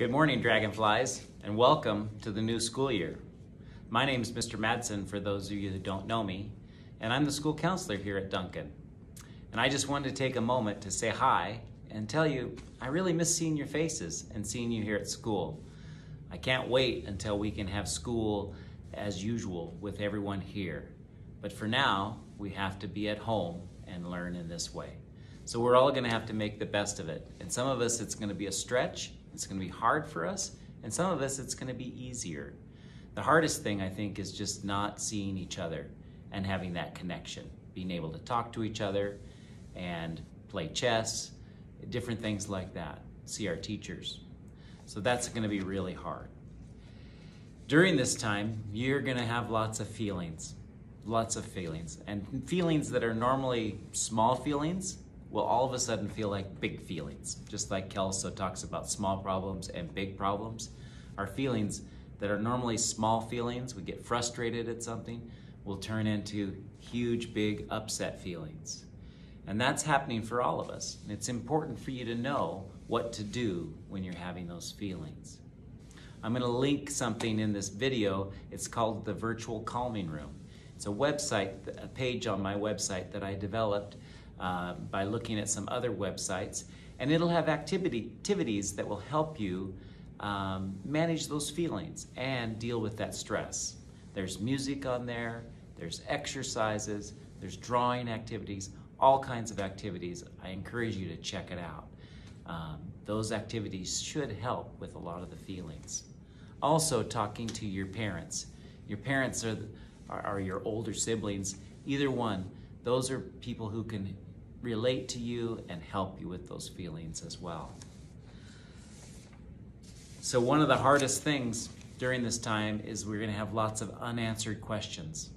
Good morning, Dragonflies, and welcome to the new school year. My name is Mr. Madsen, for those of you that don't know me, and I'm the school counselor here at Duncan. And I just wanted to take a moment to say hi and tell you I really miss seeing your faces and seeing you here at school. I can't wait until we can have school as usual with everyone here. But for now, we have to be at home and learn in this way. So we're all gonna have to make the best of it. And some of us, it's gonna be a stretch, it's gonna be hard for us, and some of us, it's gonna be easier. The hardest thing, I think, is just not seeing each other and having that connection, being able to talk to each other and play chess, different things like that, see our teachers. So that's gonna be really hard. During this time, you're gonna have lots of feelings, lots of feelings, and feelings that are normally small feelings will all of a sudden feel like big feelings. Just like Kelso talks about small problems and big problems. Our feelings that are normally small feelings, we get frustrated at something, will turn into huge, big upset feelings. And that's happening for all of us. And it's important for you to know what to do when you're having those feelings. I'm going to link something in this video. It's called the Virtual Calming Room. It's a website, a page on my website that I developed uh, by looking at some other websites. And it'll have activity, activities that will help you um, manage those feelings and deal with that stress. There's music on there, there's exercises, there's drawing activities, all kinds of activities. I encourage you to check it out. Um, those activities should help with a lot of the feelings. Also, talking to your parents. Your parents are, are, are your older siblings, either one. Those are people who can relate to you and help you with those feelings as well. So, one of the hardest things during this time is we're going to have lots of unanswered questions.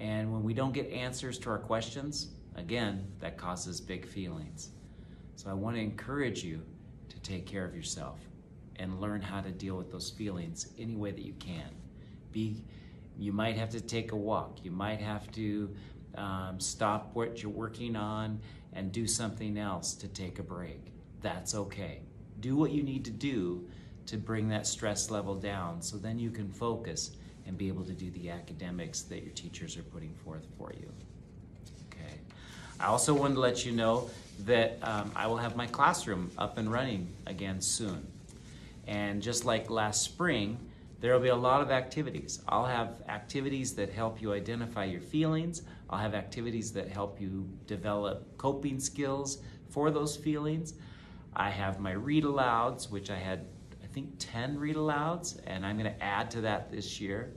And when we don't get answers to our questions, again, that causes big feelings. So, I want to encourage you to take care of yourself and learn how to deal with those feelings any way that you can. Be, you might have to take a walk. You might have to um, stop what you're working on and do something else to take a break. That's okay. Do what you need to do to bring that stress level down so then you can focus and be able to do the academics that your teachers are putting forth for you. Okay. I also wanted to let you know that um, I will have my classroom up and running again soon. And just like last spring, there will be a lot of activities. I'll have activities that help you identify your feelings. I'll have activities that help you develop coping skills for those feelings. I have my read alouds, which I had, I think, 10 read alouds, and I'm going to add to that this year.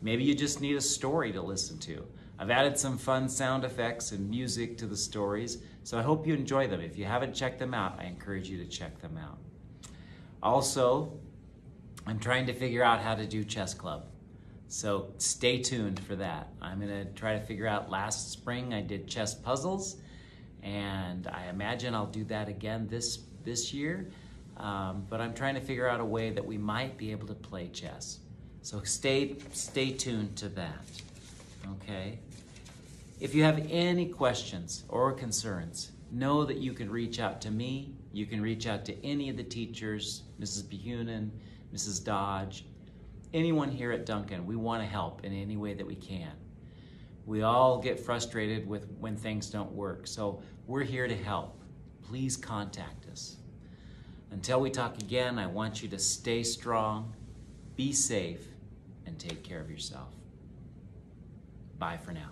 Maybe you just need a story to listen to. I've added some fun sound effects and music to the stories, so I hope you enjoy them. If you haven't checked them out, I encourage you to check them out. Also, I'm trying to figure out how to do chess club. So stay tuned for that. I'm gonna try to figure out last spring I did chess puzzles and I imagine I'll do that again this, this year. Um, but I'm trying to figure out a way that we might be able to play chess. So stay, stay tuned to that, okay? If you have any questions or concerns, know that you can reach out to me. You can reach out to any of the teachers, Mrs. Behunin, Mrs. Dodge, anyone here at Duncan. We want to help in any way that we can. We all get frustrated with when things don't work, so we're here to help. Please contact us. Until we talk again, I want you to stay strong, be safe, and take care of yourself. Bye for now.